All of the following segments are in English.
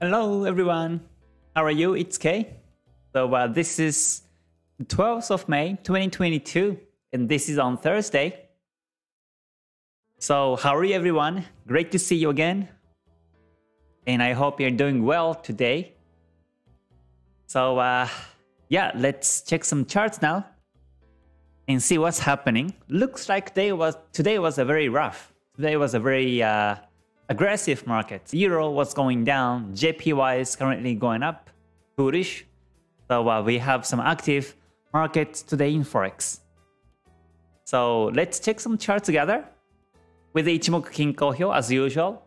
Hello everyone, how are you? It's Kei. So uh, this is the 12th of May 2022 and this is on Thursday. So how are you everyone? Great to see you again. And I hope you're doing well today. So uh, yeah, let's check some charts now and see what's happening. Looks like today was today was a very rough. Today was a very uh, aggressive market. Euro was going down, JPY is currently going up, bullish. So uh, we have some active markets today in Forex. So let's check some charts together with Ichimoku Kinko Hyo as usual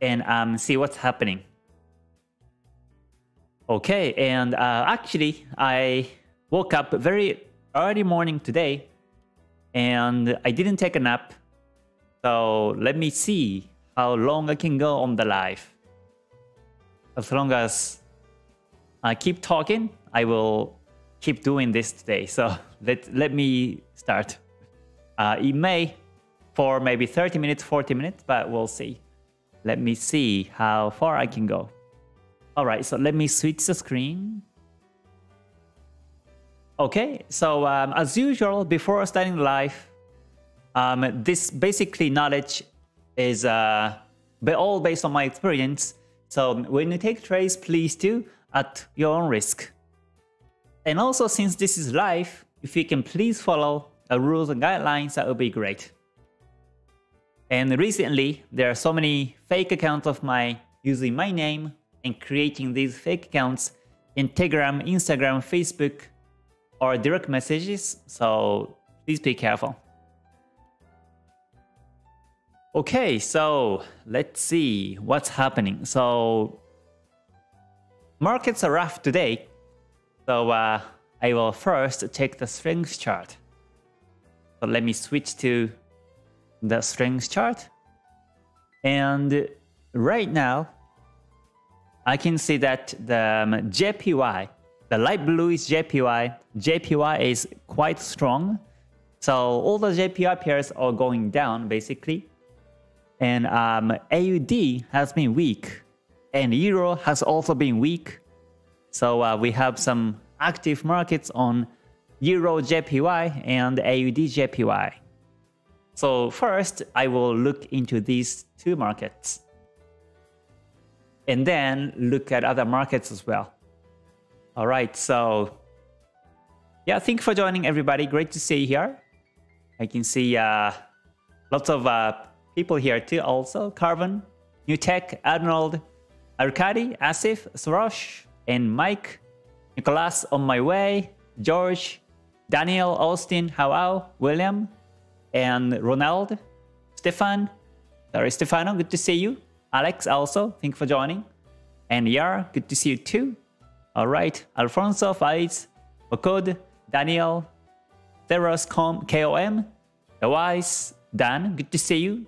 and um, see what's happening. Okay, and uh, actually I woke up very early morning today and I didn't take a nap. So let me see how long I can go on the live. As long as I keep talking, I will keep doing this today. So let, let me start. Uh, it may for maybe 30 minutes, 40 minutes, but we'll see. Let me see how far I can go. All right, so let me switch the screen. Okay, so um, as usual, before starting live, um, this basically knowledge is uh, but all based on my experience. So when you take trades, please do at your own risk. And also, since this is live, if you can please follow the rules and guidelines, that would be great. And recently, there are so many fake accounts of my using my name and creating these fake accounts in Telegram, Instagram, Facebook, or direct messages. So please be careful. Okay, so let's see what's happening. So markets are rough today. So uh, I will first check the strength chart. So let me switch to the strength chart. And right now, I can see that the um, JPY, the light blue is JPY. JPY is quite strong. So all the JPY pairs are going down basically. And um, AUD has been weak, and Euro has also been weak. So uh, we have some active markets on Euro JPY and AUD JPY. So first, I will look into these two markets. And then look at other markets as well. All right, so yeah, thank you for joining everybody. Great to see you here. I can see uh, lots of uh, people here too also. Carvin, Newtek, Arnold, Arkady, Asif, Sorosh, and Mike, Nicholas on my way, George, Daniel, Austin, Hawao, William, and Ronald, Stefan, sorry Stefano, good to see you. Alex also, thank you for joining. And Yar, good to see you too. Alright, Alfonso, Faiz, Okod, Daniel, Theros, KOM, Wise, Dan, good to see you.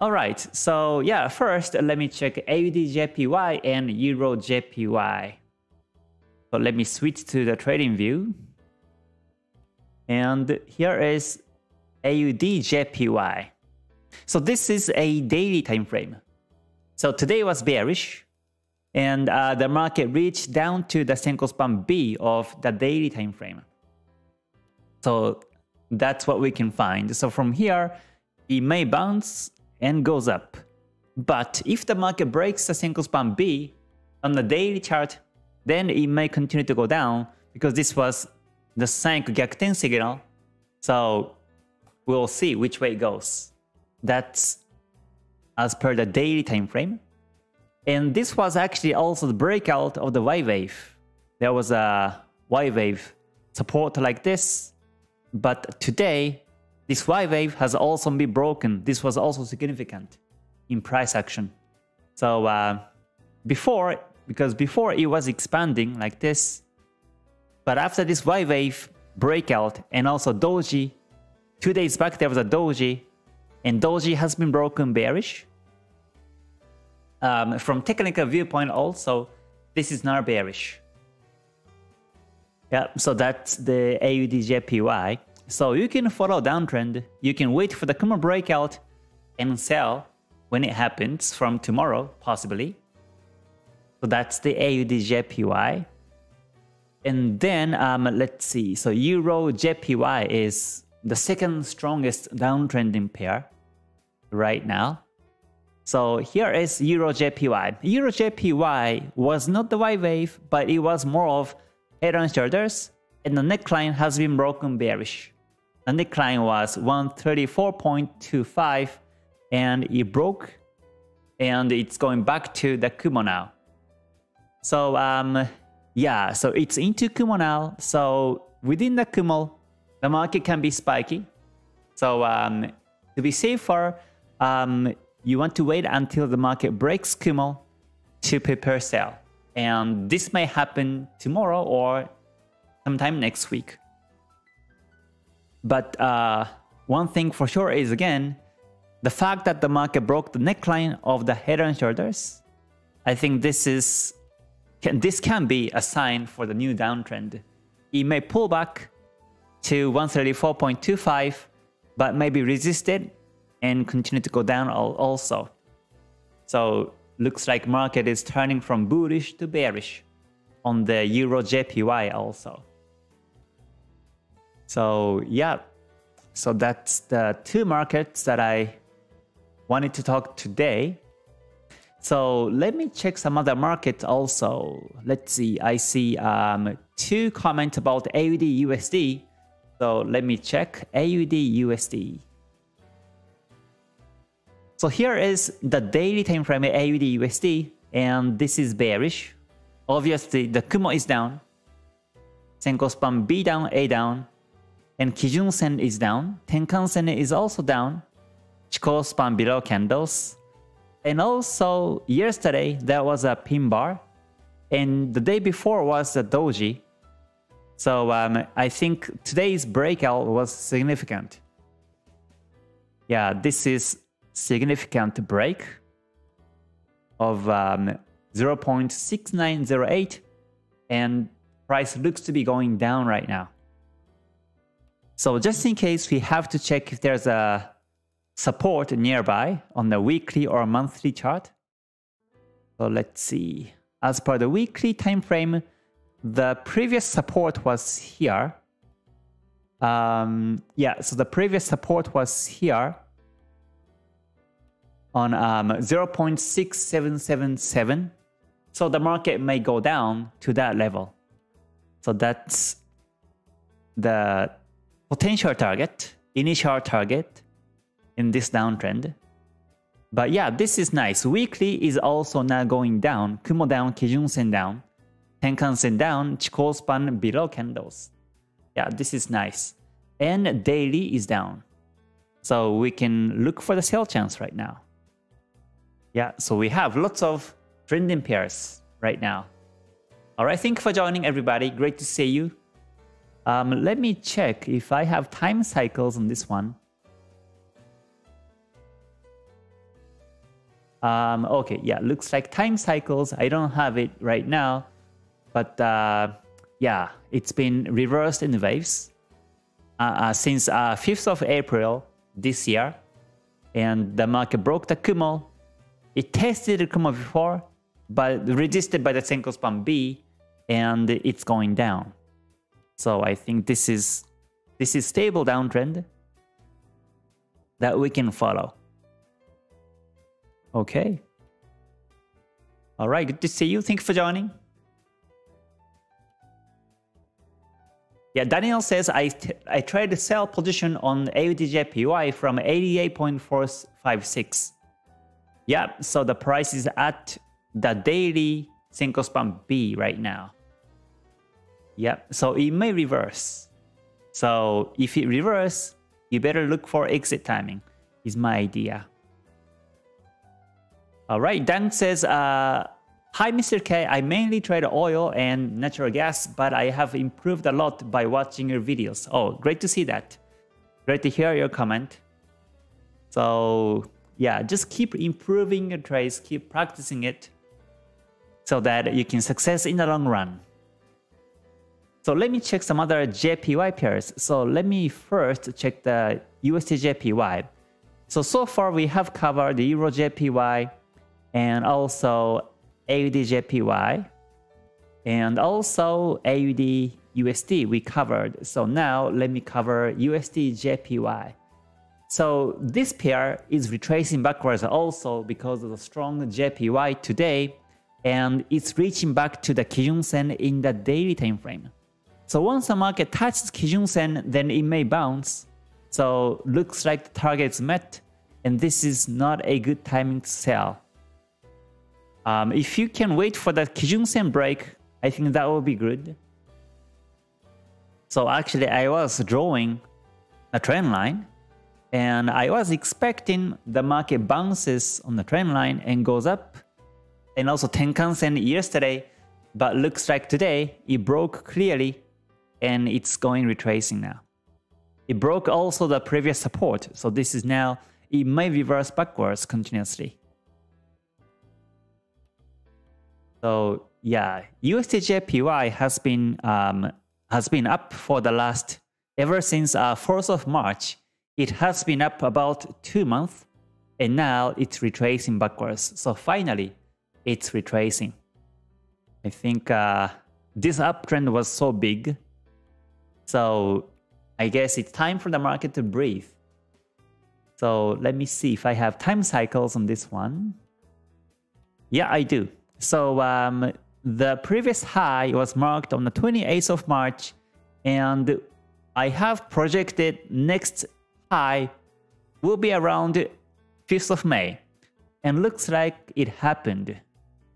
All right, so yeah, first let me check AUDJPY and Euro JPY. So let me switch to the trading view. And here is AUDJPY. So this is a daily time frame. So today was bearish and uh, the market reached down to the Senko span B of the daily time frame. So that's what we can find. So from here, it may bounce and goes up. But if the market breaks the Senko span B on the daily chart, then it may continue to go down because this was the Sanyaku Gyakuten signal. So we'll see which way it goes. That's as per the daily time frame. And this was actually also the breakout of the Y wave. There was a Y wave support like this. But today, this Y wave has also been broken. This was also significant in price action. So uh, before, because before it was expanding like this, but after this Y wave breakout and also doji, two days back there was a doji, and doji has been broken bearish. Um, from technical viewpoint also, this is not bearish. Yeah, so that's the AUDJPY. So you can follow downtrend, you can wait for the Kumo breakout and sell when it happens from tomorrow, possibly. So that's the AUDJPY. And then um, let's see. So Euro JPY is the second strongest downtrending pair right now. So here is Euro JPY. Euro JPY was not the Y wave, but it was more of head and shoulders, and the neckline has been broken bearish. The neckline was 134.25 and it broke and it's going back to the Kumo now. So um, yeah, so it's into Kumo now. So within the Kumo, the market can be spiky. So um, to be safer, um, you want to wait until the market breaks Kumo to prepare sell. And this may happen tomorrow or sometime next week. But uh, one thing for sure is again, the fact that the market broke the neckline of the head and shoulders. I think this is can, this can be a sign for the new downtrend. It may pull back to 134.25, but maybe resist it and continue to go down also. So looks like market is turning from bullish to bearish on the Euro JPY also. So yeah, so that's the two markets that I wanted to talk today. So let me check some other markets also. Let's see, I see um, two comments about AUD USD. So let me check AUD USD. So here is the daily time frame AUD USD, and this is bearish. Obviously, the Kumo is down, Senko span B down, A down, and Kijun Sen is down. Tenkan Sen is also down. Chikou span below candles. And also, yesterday there was a pin bar, and the day before was a doji. So um, I think today's breakout was significant. Yeah, this is significant break of um, 0.6908 and price looks to be going down right now. So just in case we have to check if there's a support nearby on the weekly or monthly chart. So let's see. As per the weekly time frame, the previous support was here. Um, yeah, so the previous support was here on um, 0.6777. So the market may go down to that level. So that's the potential target, initial target in this downtrend. But yeah, this is nice. Weekly is also now going down. Kumo down, Kijun Sen down. Tenkan Sen down, Chikou span below candles. Yeah, this is nice. And daily is down. So we can look for the sell chance right now. Yeah, so we have lots of trending pairs right now. All right, thank you for joining everybody. Great to see you. Um, let me check if I have time cycles on this one. Um, okay, yeah, looks like time cycles. I don't have it right now, but uh, yeah, it's been reversed in the waves uh, uh, since 5th uh, of April this year. And the market broke the Kumo it tested the Kumo before, but resisted by the Senko span B, and it's going down. So I think this is this is stable downtrend that we can follow. Okay. All right, good to see you. Thank you for joining. Yeah, Daniel says I I tried to sell position on AUDJPY from 88.456. Yeah, so the price is at the daily Senko span B right now. Yeah, so it may reverse. So if it reverse, you better look for exit timing, is my idea. All right, Dan says, uh, Hi, Mr. K. I mainly trade oil and natural gas, but I have improved a lot by watching your videos. Oh, great to see that. Great to hear your comment. So yeah, just keep improving your trades, keep practicing it so that you can success in the long run. So let me check some other JPY pairs. So let me first check the USD JPY. So, so far we have covered the Euro JPY and also AUD JPY and also AUD USD we covered. So now let me cover USD JPY. So this pair is retracing backwards also because of the strong JPY today and it's reaching back to the Kijun Sen in the daily time frame. So once the market touches Kijun Sen, then it may bounce. So looks like the target is met and this is not a good timing to sell. Um, if you can wait for that Kijun Sen break, I think that will be good. So actually I was drawing a trend line and I was expecting the market bounces on the trend line and goes up and also Tenkan Sen yesterday but looks like today it broke clearly and it's going retracing now. It broke also the previous support so this is now it may reverse backwards continuously. So yeah, USDJPY has been um, has been up for the last ever since uh, 4th of March. It has been up about two months, and now it's retracing backwards. So finally, it's retracing. I think uh, this uptrend was so big, so I guess it's time for the market to breathe. So let me see if I have time cycles on this one. Yeah, I do. So um, the previous high was marked on the 28th of March and I have projected next high will be around 5th of May and looks like it happened.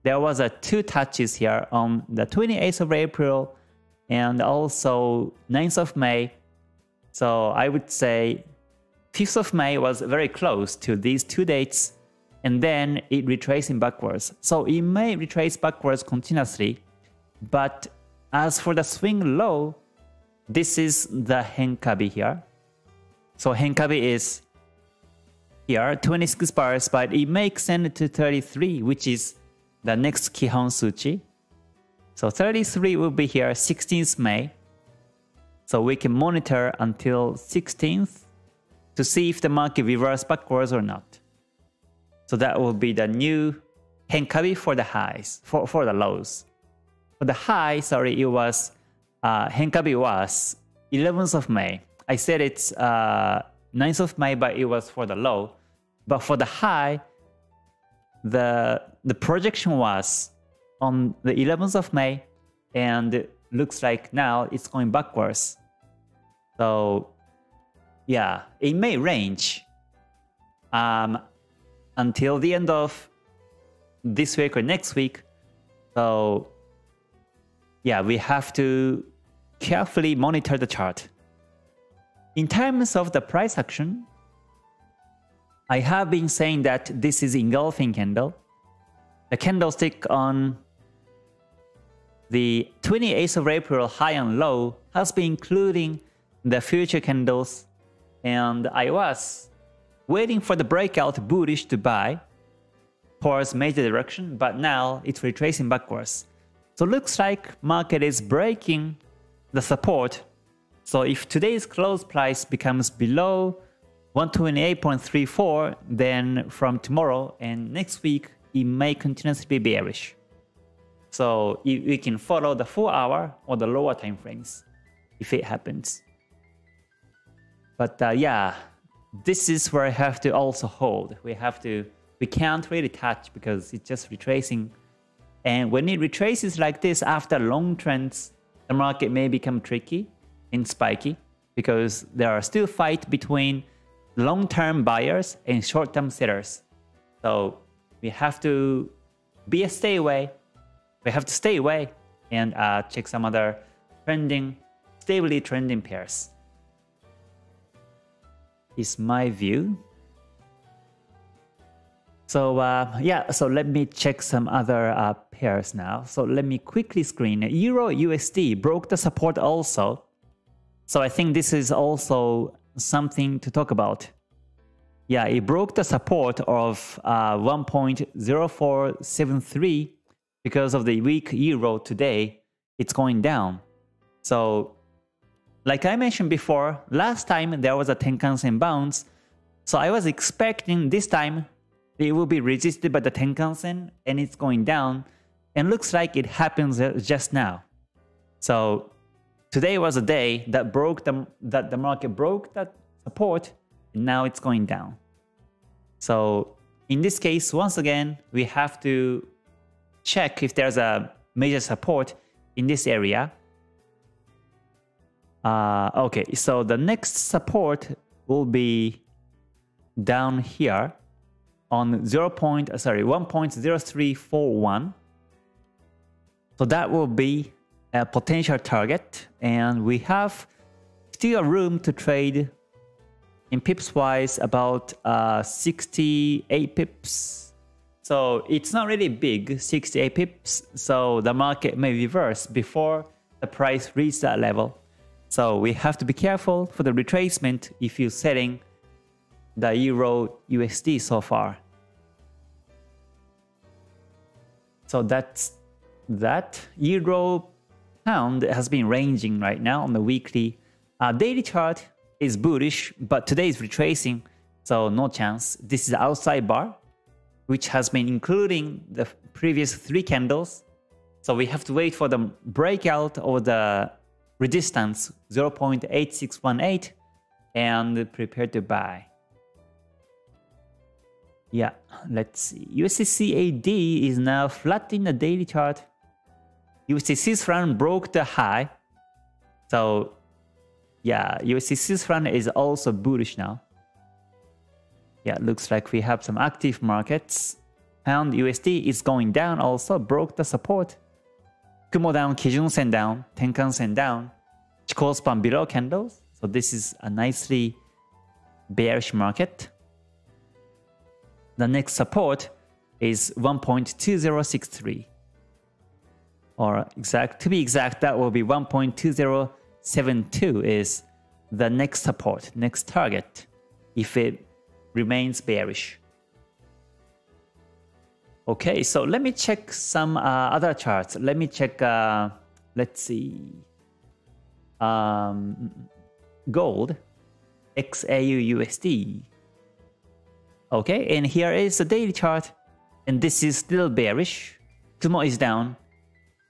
There was a two touches here on the 28th of April and also 9th of May. So I would say 5th of May was very close to these two dates and then it retracing backwards. So it may retrace backwards continuously, but as for the swing low, this is the Henkabi here. So Henkabi is here, 26 bars, but it may extend to 33, which is the next Kihon Suchi. So 33 will be here 16th May. So we can monitor until 16th to see if the market reverse backwards or not. So that will be the new Henkabi for the highs, for, for the lows. For the high, sorry, it was, uh, Henkabi was 11th of May. I said it's uh, 9th of May, but it was for the low. But for the high, the, the projection was on the 11th of May, and looks like now it's going backwards. So yeah, it may range. Um, until the end of this week or next week. So yeah, we have to carefully monitor the chart. In terms of the price action, I have been saying that this is engulfing candle. The candlestick on the 28th of April high and low has been including the future candles and I was waiting for the breakout bullish to buy towards major direction, but now it's retracing backwards. So looks like market is breaking the support. So if today's close price becomes below 128.34, then from tomorrow and next week, it may continuously be bearish. So we can follow the full hour or the lower time frames if it happens. But uh, yeah, this is where I have to also hold. We have to, we can't really touch because it's just retracing. And when it retraces like this after long trends, the market may become tricky and spiky because there are still fight between long-term buyers and short-term sellers. So we have to be a stay away. We have to stay away and uh, check some other trending, stably trending pairs is my view. So uh, yeah, so let me check some other uh, pairs now. So let me quickly screen. Euro USD broke the support also. So I think this is also something to talk about. Yeah, it broke the support of uh, 1.0473 because of the weak euro today. It's going down. So like I mentioned before, last time there was a Tenkan-sen bounce, so I was expecting this time it will be resisted by the Tenkan-sen and it's going down. And looks like it happens uh, just now. So today was a day that broke the that the market broke that support and now it's going down. So in this case, once again, we have to check if there's a major support in this area. Uh, okay, so the next support will be down here on 0. Point, uh, sorry 1.0341. So that will be a potential target and we have still room to trade in pips wise about uh, 68 pips. So it's not really big, 68 pips. So the market may reverse before the price reaches that level. So we have to be careful for the retracement if you're selling the Euro USD so far. So that's that. Euro pound has been ranging right now on the weekly. Uh, daily chart is bullish, but today is retracing, so no chance. This is outside bar, which has been including the previous three candles. So we have to wait for the breakout of the resistance 0.8618 and prepare to buy. Yeah, let's see. USDCAD is now flat in the daily chart. USD Swiss broke the high. So yeah, USD Swiss is also bullish now. Yeah, looks like we have some active markets. Pound USD is going down also, broke the support. Kumo down, Kijun Sen down, Tenkan Sen down, Chikou span below candles. So this is a nicely bearish market. The next support is 1.2063. Or exact to be exact, that will be 1.2072 is the next support, next target, if it remains bearish. Okay, so let me check some uh, other charts. Let me check, uh, let's see, um, gold, XAU USD. Okay, and here is the daily chart, and this is still bearish. Kumo is down,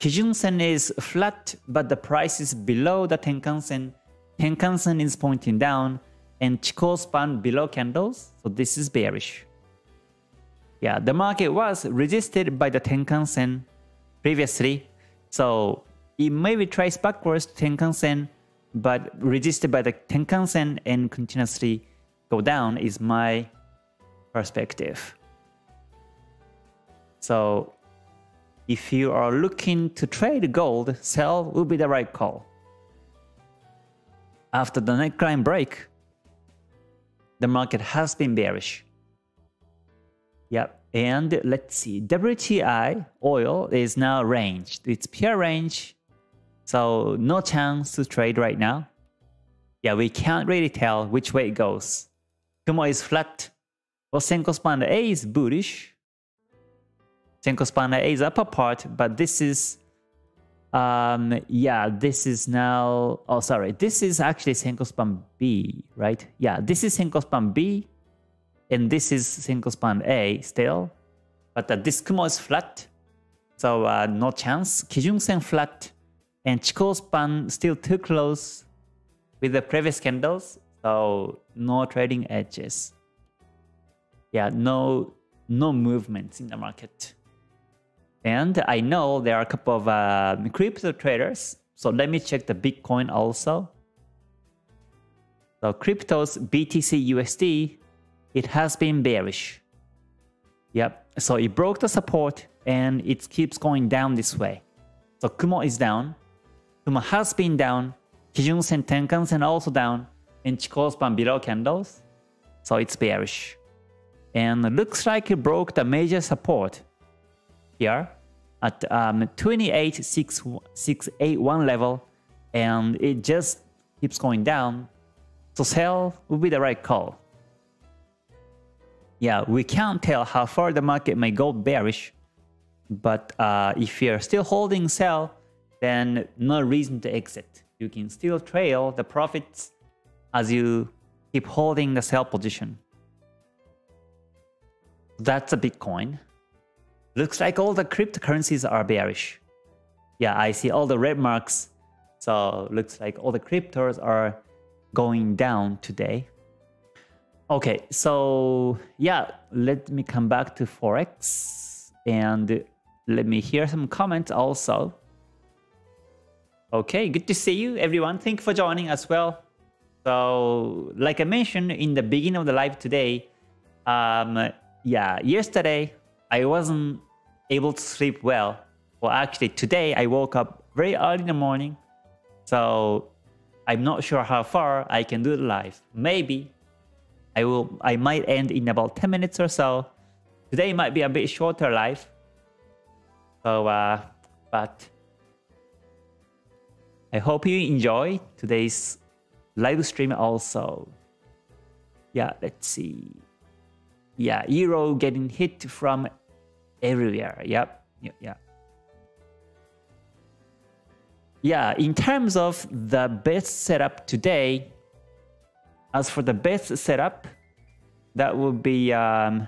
Kijun Sen is flat, but the price is below the Tenkan Sen. Tenkan Sen is pointing down, and Chikou span below candles, so this is bearish. Yeah, the market was resisted by the Tenkan Sen previously, so it may retrace backwards to Tenkan Sen, but resisted by the Tenkan Sen and continuously go down is my perspective. So if you are looking to trade gold, sell will be the right call. After the neckline break, the market has been bearish. Yep, and let's see, WTI oil is now ranged. It's pure range, so no chance to trade right now. Yeah, we can't really tell which way it goes. Kumo is flat, while Senko Span A is bullish, Senko span A is upper part, but this is, um, yeah, this is now, oh, sorry, this is actually Senko span B, right? Yeah, this is Senko span B, and this is Senko span A still, but uh, this Kumo is flat, so uh, no chance. Kijun Sen flat, and Chikou span still too close with the previous candles, so no trading edges. Yeah, no no movements in the market. And I know there are a couple of uh, crypto traders. So let me check the Bitcoin also. So cryptos BTC USD, it has been bearish. Yep. So it broke the support and it keeps going down this way. So Kumo is down. Kumo has been down. Kijun Sen Tenkan Sen also down. And Chikou span below candles. So it's bearish. And looks like it broke the major support here at um, 28681 level and it just keeps going down. So sell would be the right call. Yeah, we can't tell how far the market may go bearish, but uh, if you're still holding sell, then no reason to exit. You can still trail the profits as you keep holding the sell position. That's a Bitcoin. Looks like all the cryptocurrencies are bearish. Yeah, I see all the red marks. So looks like all the cryptos are going down today. Okay, so yeah, let me come back to Forex and let me hear some comments also. Okay, good to see you everyone. Thank you for joining as well. So like I mentioned in the beginning of the live today, um, yeah, yesterday I wasn't able to sleep well. Well, actually today I woke up very early in the morning. So I'm not sure how far I can do the live. Maybe I will I might end in about 10 minutes or so. Today might be a bit shorter live. So uh but I hope you enjoy today's live stream also. Yeah, let's see. Yeah, Euro getting hit from everywhere. Yep. Yeah, yeah. In terms of the best setup today, as for the best setup, that would be um,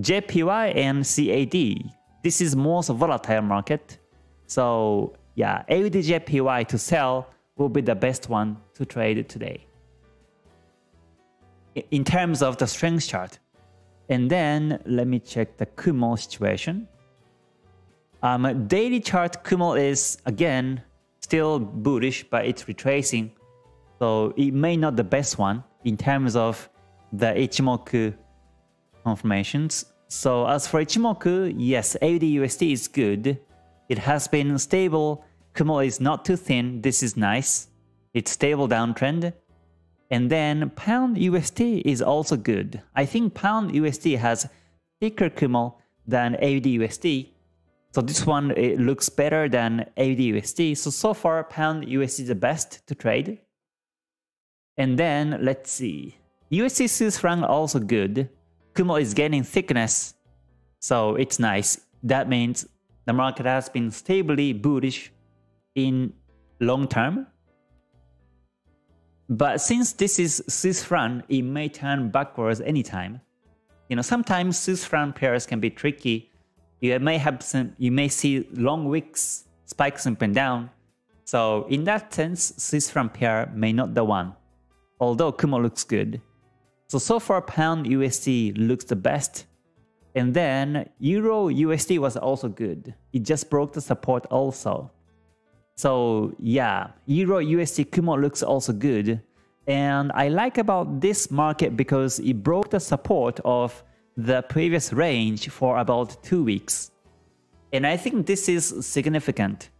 JPY and CAD. This is most volatile market. So yeah, AUDJPY to sell will be the best one to trade today. In terms of the strength chart. And then let me check the Kumo situation. Um, daily chart Kumo is again still bullish, but it's retracing. So it may not the best one in terms of the Ichimoku confirmations. So as for Ichimoku, yes, AUD is good. It has been stable. Kumo is not too thin. This is nice. It's stable downtrend. And then Pound USD is also good. I think Pound USD has thicker Kumo than AUD USD. So this one it looks better than AUD USD. So so far Pound USD is the best to trade. And then let's see. USD Swiss franc also good. Kumo is gaining thickness. So it's nice. That means the market has been stably bullish in long term. But since this is Swiss franc, it may turn backwards anytime. You know, sometimes Swiss franc pairs can be tricky. You may have some, you may see long wicks, spikes up and down. So in that sense, Swiss franc pair may not the one. Although Kumo looks good. So so far pound USD looks the best. And then Euro USD was also good. It just broke the support also. So yeah, Euro USD Kumo looks also good. And I like about this market because it broke the support of the previous range for about two weeks. And I think this is significant.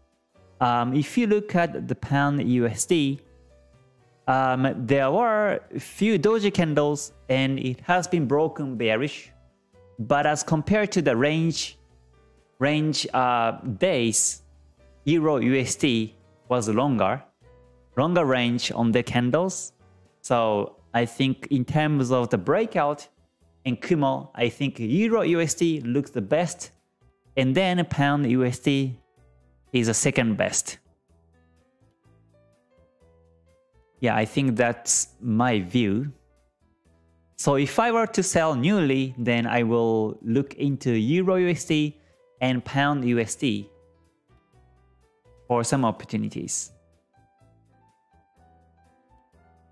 Um, if you look at the pound USD, um, there were few doji candles and it has been broken bearish. But as compared to the range range uh, days, Euro USD was longer, longer range on the candles. So I think in terms of the breakout in Kumo, I think Euro USD looks the best, and then Pound USD is the second best. Yeah, I think that's my view. So if I were to sell newly, then I will look into Euro USD and Pound USD for some opportunities.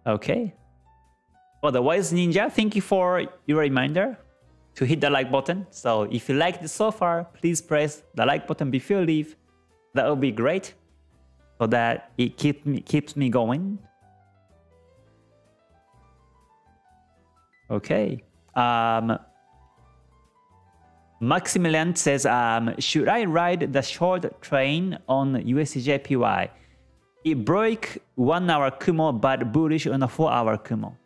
Okay. For the Wise Ninja, thank you for your reminder to hit the like button. So if you liked it so far, please press the like button before you leave. That would be great so that it keep me, keeps me going. Okay. Um, Maximilian says, um, should I ride the short train on USDJPY? It broke 1 hour Kumo but bullish on a 4 hour Kumo.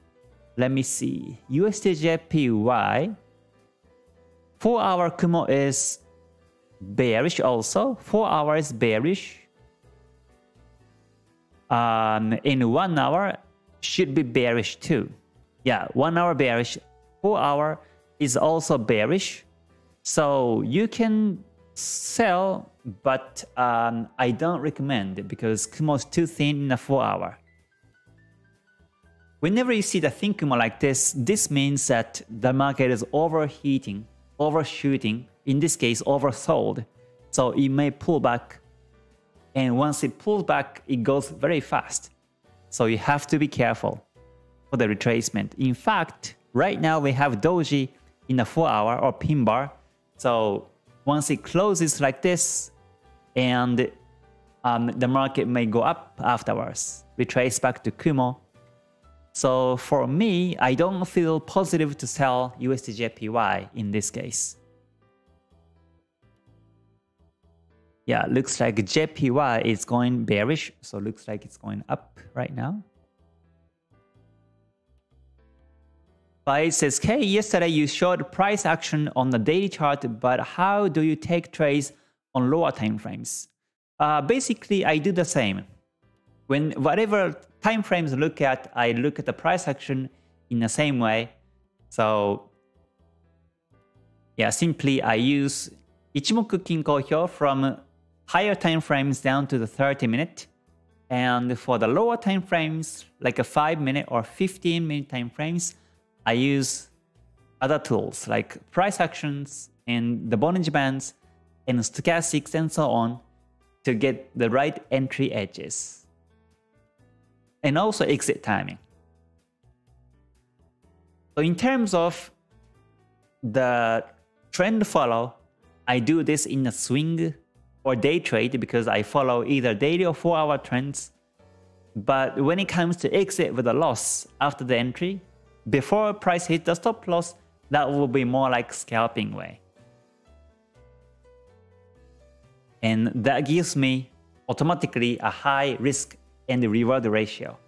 Let me see. USDJPY. 4 hour Kumo is bearish also. 4 hours bearish. Um, in 1 hour should be bearish too. Yeah, 1 hour bearish. 4 hour is also bearish. So you can sell, but um, I don't recommend it because Kumo is too thin in a 4 hour. Whenever you see the thin Kumo like this, this means that the market is overheating, overshooting in this case oversold. So it may pull back. And once it pulls back, it goes very fast. So you have to be careful for the retracement. In fact, right now we have doji in a 4 hour or pin bar. So once it closes like this and um, the market may go up afterwards, We trace back to Kumo. So for me, I don't feel positive to sell USDJPY in this case. Yeah, looks like JPY is going bearish, so looks like it's going up right now. But says, Hey, yesterday you showed price action on the daily chart, but how do you take trades on lower time frames? Uh, basically, I do the same. When whatever time frames look at, I look at the price action in the same way. So yeah, simply I use Ichimoku Kinko Hyo from higher time frames down to the 30 minute. And for the lower time frames, like a 5 minute or 15 minute time frames, I use other tools like price actions and the Bollinger Bands and stochastics and so on to get the right entry edges. And also exit timing. So in terms of the trend follow, I do this in a swing or day trade because I follow either daily or 4 hour trends. But when it comes to exit with a loss after the entry, before price hit the stop loss, that will be more like scalping way. And that gives me automatically a high risk and reward ratio.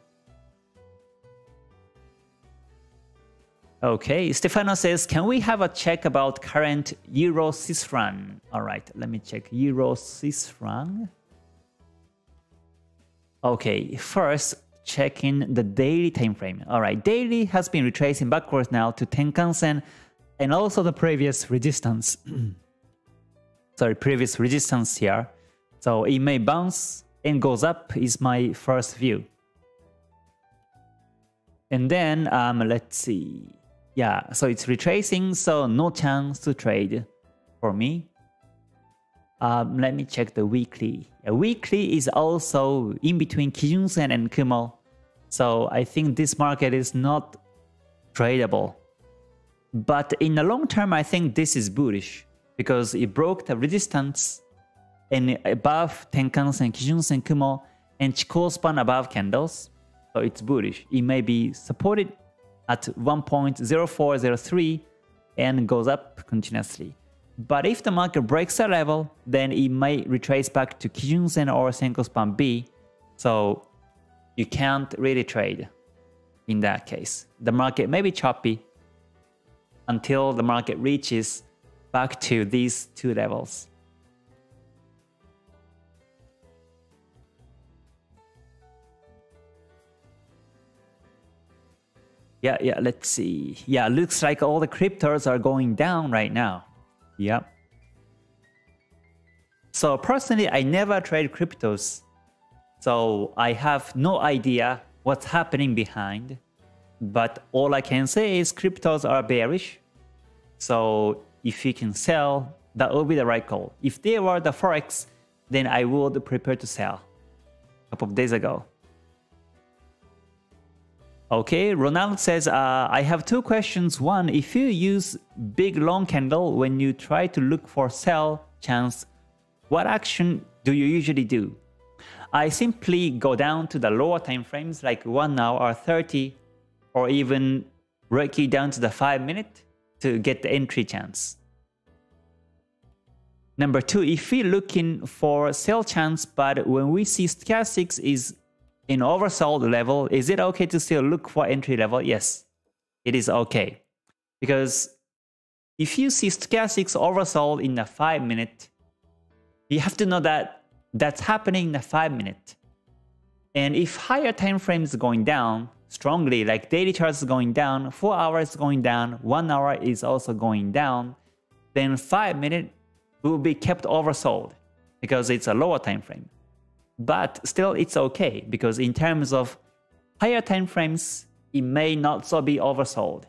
Okay, Stefano says, can we have a check about current Euro Swiss? All right, let me check Euro Swiss. Okay, first checking the daily time frame. All right, daily has been retracing backwards now to Tenkan Sen and also the previous resistance. Sorry, previous resistance here. So it may bounce and goes up is my first view. And then um, let's see. Yeah, so it's retracing, so no chance to trade for me. Um, let me check the weekly. A weekly is also in between Kijun-sen and Kumo. So I think this market is not tradable. But in the long term, I think this is bullish because it broke the resistance and above Tenkan-sen, Kijun-sen, Kumo, and Chikou span above candles. So it's bullish. It may be supported at 1.0403 and goes up continuously. But if the market breaks that level, then it may retrace back to Kijun-sen or Senko span B. So you can't really trade in that case. The market may be choppy until the market reaches back to these two levels. Yeah, yeah, let's see. Yeah, looks like all the cryptos are going down right now. Yep. So personally, I never trade cryptos. So I have no idea what's happening behind. But all I can say is cryptos are bearish. So if you can sell, that would be the right call. If they were the Forex, then I would prepare to sell a couple of days ago. Okay, Ronald says, uh, I have two questions. One, if you use big long candle when you try to look for sell chance, what action do you usually do? I simply go down to the lower time frames like 1 hour or 30 or even Reiki down to the 5 minute to get the entry chance. Number two, if we're looking for sell chance, but when we see stochastics is in oversold level, is it okay to still look for entry level? Yes, it is okay. Because if you see stochastics oversold in the 5 minute, you have to know that that's happening in a 5 minute. And if higher time frames going down strongly, like daily charts going down, 4 hours going down, 1 hour is also going down, then 5 minute will be kept oversold because it's a lower time frame. But still, it's okay because in terms of higher time frames, it may not so be oversold.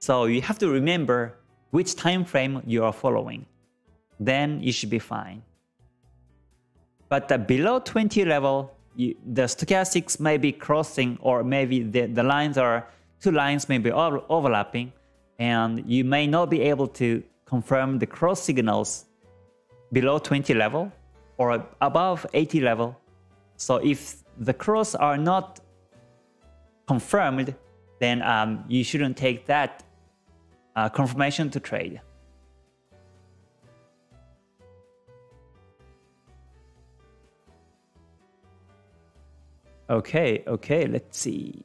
So you have to remember which time frame you are following. Then you should be fine. But below 20 level, you, the stochastics may be crossing or maybe the, the lines are, two lines may be over, overlapping and you may not be able to confirm the cross signals below 20 level or above 80 level. So if the cross are not confirmed, then um, you shouldn't take that uh, confirmation to trade. Okay, okay, let's see.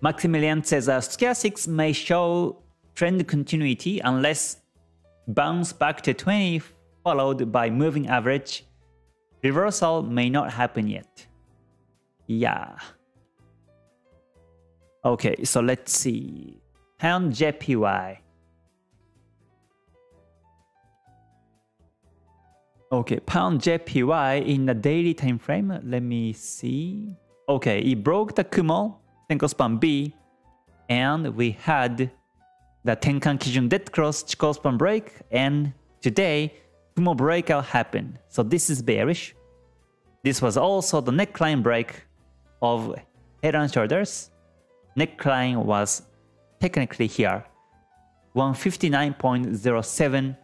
Maximilian says uh, stochastics may show trend continuity unless bounce back to 20 followed by moving average. Reversal may not happen yet. Yeah. Okay, so let's see. Pound JPY. Okay, pound JPY in the daily time frame. Let me see. Okay, it broke the Kumo, Senko span B, and we had the Tenkan Kijun Dead Cross Chikou span break, and today Kumo breakout happened. So this is bearish. This was also the neckline break of head and shoulders. Neckline was technically here, 159.07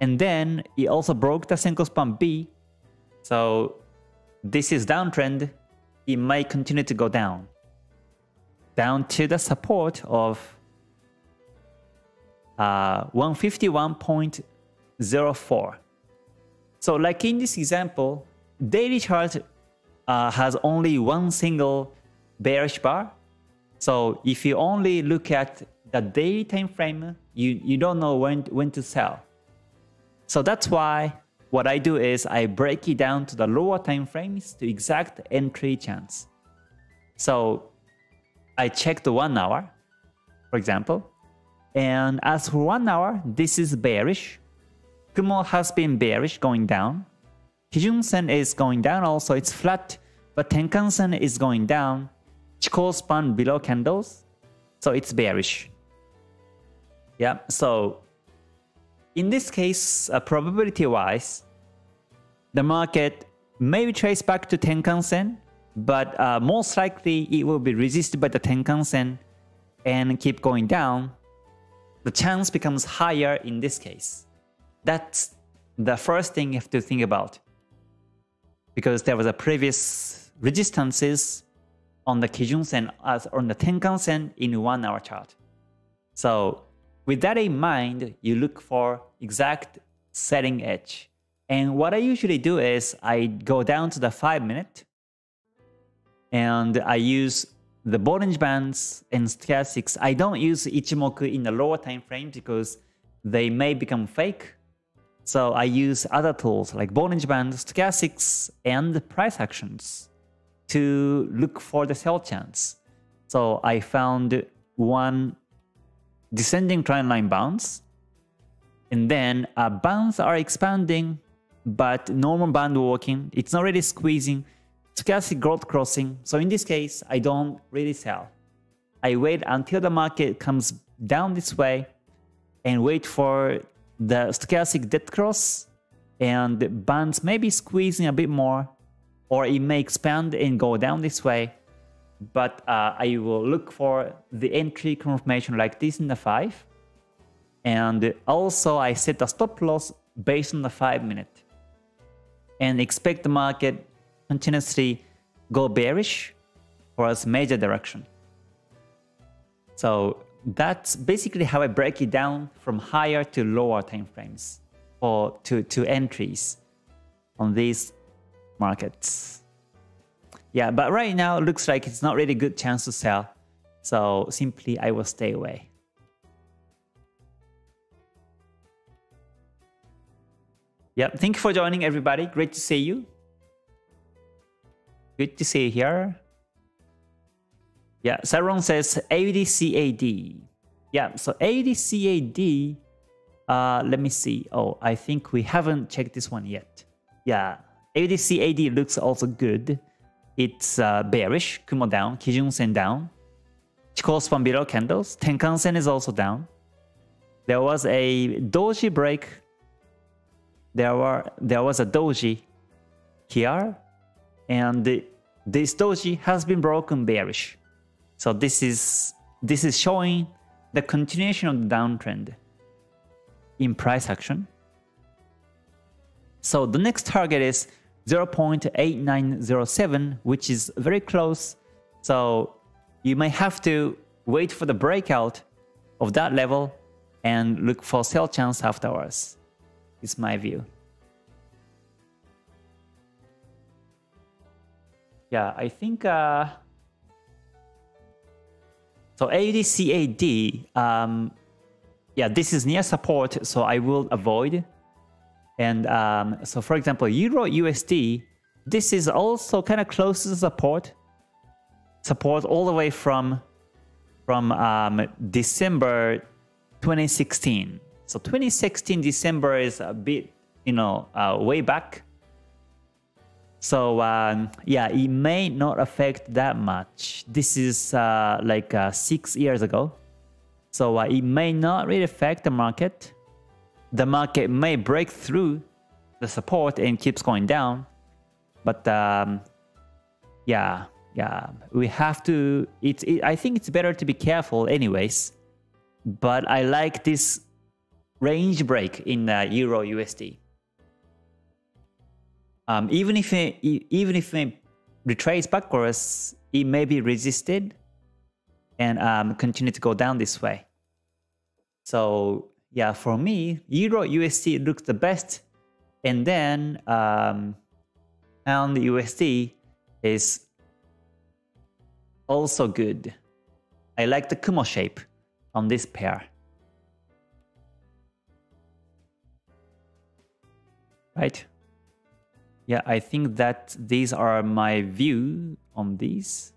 and then it also broke the Senko span B. So this is downtrend. It might continue to go down. Down to the support of uh, 151.04. So like in this example, daily chart uh, has only one single bearish bar. So if you only look at the daily time frame, you, you don't know when, when to sell. So that's why what I do is I break it down to the lower time frames to exact entry chance. So I check the one hour, for example, and as for one hour, this is bearish. Kumo has been bearish going down. Kijun Sen is going down also, it's flat, but Tenkan Sen is going down. Chikou span below candles, so it's bearish. Yeah, so in this case, uh, probability-wise, the market may be traced back to Tenkan Sen, but uh, most likely it will be resisted by the Tenkan Sen and keep going down. The chance becomes higher in this case. That's the first thing you have to think about. Because there was a previous resistances on the Kijun Sen as on the Tenkan Sen in one hour chart. So with that in mind, you look for exact setting edge. And what I usually do is I go down to the 5 minute and I use the Bollinger Bands and Stochastics. I don't use Ichimoku in the lower time frame because they may become fake. So I use other tools like Bollinger Bands, Stochastics, and price actions to look for the sell chance. So I found one descending trend line bounce. And then uh, bands are expanding, but normal band walking, it's not really squeezing. Stochastic growth crossing. So in this case, I don't really sell. I wait until the market comes down this way and wait for the stochastic dead cross and the bands may be squeezing a bit more or it may expand and go down this way but uh, I will look for the entry confirmation like this in the 5. And also I set a stop loss based on the 5 minute. And expect the market continuously go bearish for its major direction. So that's basically how I break it down from higher to lower time frames or to, to entries on these markets. Yeah, but right now it looks like it's not really a good chance to sell. So simply I will stay away. Yep, thank you for joining everybody. Great to see you. Good to see you here. Yeah, Saron says AUDCAD. Yeah, so AUDCAD, uh, let me see. Oh, I think we haven't checked this one yet. Yeah, AUDCAD looks also good. It's uh, bearish, Kumo down, Kijun Sen down. Span below candles, Tenkan Sen is also down. there was a doji break. There were there was a doji here, and this doji has been broken bearish. So this is this is showing the continuation of the downtrend in price action. So the next target is 0.8907, which is very close. So you may have to wait for the breakout of that level and look for sell chance afterwards. It's my view. Yeah, I think uh, so AUDCAD, um, yeah, this is near support, so I will avoid. And um, so for example, Euro USD, this is also kind of close to support. Support all the way from, from um, December 2016. So 2016 December is a bit, you know, uh, way back. So um, yeah, it may not affect that much. This is uh, like uh, six years ago. So uh, it may not really affect the market. The market may break through the support and keeps going down. But um, yeah, yeah, we have to, it's, it, I think it's better to be careful anyways. But I like this range break in uh, Euro USD. Um, even if it, even if it retraces backwards, it may be resisted and um, continue to go down this way. So yeah, for me, Euro USD looks the best, and then um, pound USD is also good. I like the Kumo shape on this pair. Right? yeah, I think that these are my view on these.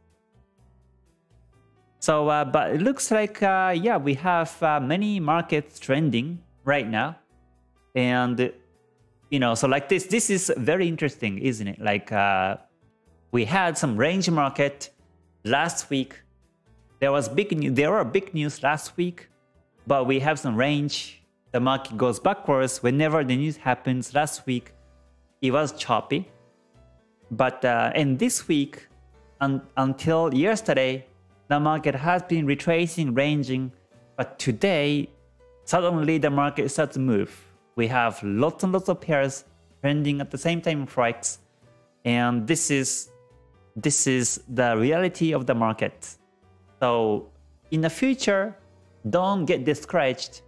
So, uh, but it looks like, uh, yeah, we have uh, many markets trending right now. And, you know, so like this, this is very interesting, isn't it? Like, uh, we had some range market last week. There was big there were big news last week, but we have some range. The market goes backwards whenever the news happens last week it was choppy. But uh, in this week, un until yesterday, the market has been retracing, ranging. But today, suddenly the market starts to move. We have lots and lots of pairs trending at the same time in Forex. And this is this is the reality of the market. So in the future, don't get discouraged.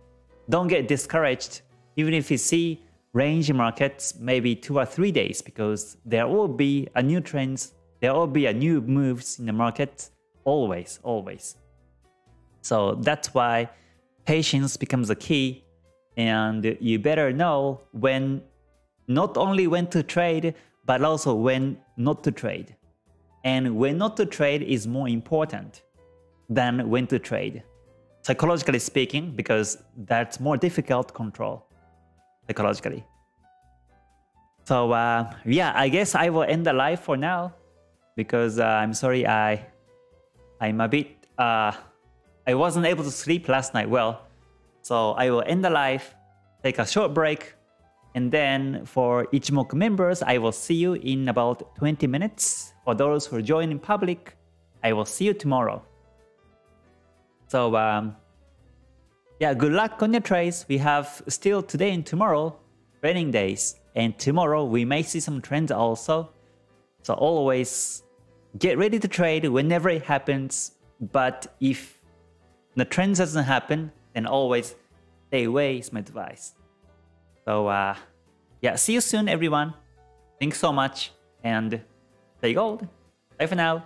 Don't get discouraged. Even if you see range markets maybe two or three days because there will be a new trends, there will be a new moves in the market always, always. So that's why patience becomes a key and you better know when not only when to trade but also when not to trade. And when not to trade is more important than when to trade. Psychologically speaking, because that's more difficult to control psychologically. So uh, yeah, I guess I will end the live for now because uh, I'm sorry I I'm a bit uh, I wasn't able to sleep last night well. So I will end the live, take a short break, and then for Ichimoku members, I will see you in about 20 minutes. For those who are joining public, I will see you tomorrow. So um, yeah, good luck on your trades. We have still today and tomorrow training days. And tomorrow we may see some trends also. So always get ready to trade whenever it happens. But if the trend doesn't happen, then always stay away is my advice. So uh, yeah, see you soon everyone. Thanks so much and stay gold. Bye for now.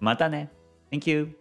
Mata ne. Thank you.